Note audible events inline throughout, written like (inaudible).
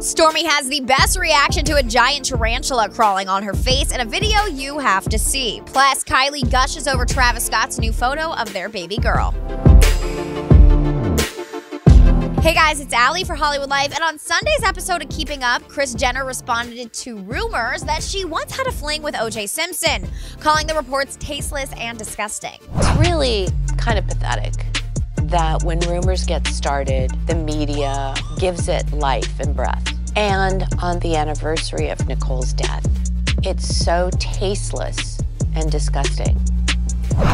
Stormi has the best reaction to a giant tarantula crawling on her face in a video you have to see. Plus, Kylie gushes over Travis Scott's new photo of their baby girl. Hey guys, it's Allie for Hollywood Life, and on Sunday's episode of Keeping Up, Kris Jenner responded to rumors that she once had a fling with OJ Simpson, calling the reports tasteless and disgusting. It's really kind of pathetic that when rumors get started, the media gives it life and breath. And on the anniversary of Nicole's death, it's so tasteless and disgusting.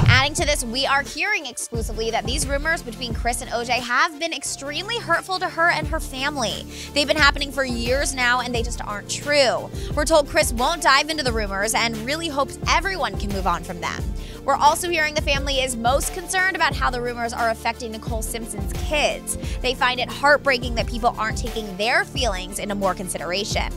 Adding to this, we are hearing exclusively that these rumors between Kris and OJ have been extremely hurtful to her and her family. They've been happening for years now and they just aren't true. We're told Kris won't dive into the rumors and really hopes everyone can move on from them. We're also hearing the family is most concerned about how the rumors are affecting Nicole Simpson's kids. They find it heartbreaking that people aren't taking their feelings into more consideration.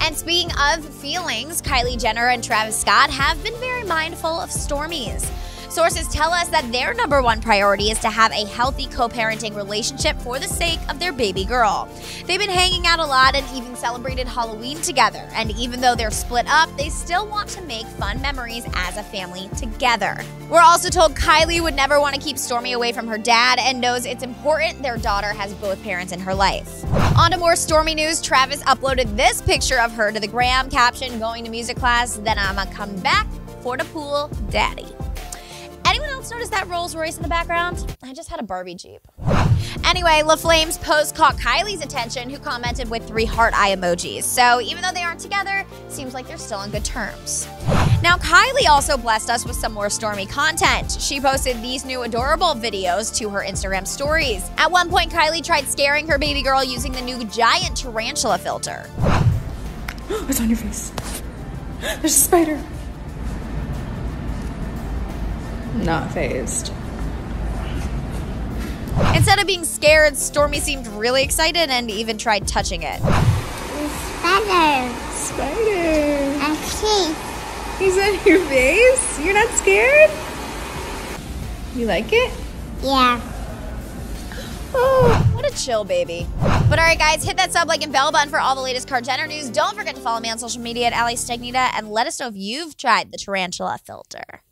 And speaking of feelings, Kylie Jenner and Travis Scott have been very mindful of Stormi's. Sources tell us that their number one priority is to have a healthy co parenting relationship for the sake of their baby girl. They've been hanging out a lot and even celebrated Halloween together. And even though they're split up, they still want to make fun memories as a family together. We're also told Kylie would never want to keep Stormi away from her dad and knows it's important their daughter has both parents in her life. On to more Stormi news, Travis uploaded this picture of her to the gram caption going to music class, then I'ma come back for the pool daddy. Else notice that Rolls Royce in the background? I just had a Barbie Jeep. Anyway, LaFlame's post caught Kylie's attention, who commented with three heart eye emojis. So even though they aren't together, seems like they're still on good terms. Now, Kylie also blessed us with some more Stormi content. She posted these new adorable videos to her Instagram stories. At one point, Kylie tried scaring her baby girl using the new giant tarantula filter. (gasps) it's on your face. There's a spider. Not phased. Instead of being scared, Stormi seemed really excited and even tried touching it. Spider. Spider. I see. He's on your face? You're not scared? You like it? Yeah. Oh, what a chill baby. But all right, guys, hit that sub, like, and bell button for all the latest Kar Jenner news. Don't forget to follow me on social media at Allie Stagnitta and let us know if you've tried the tarantula filter.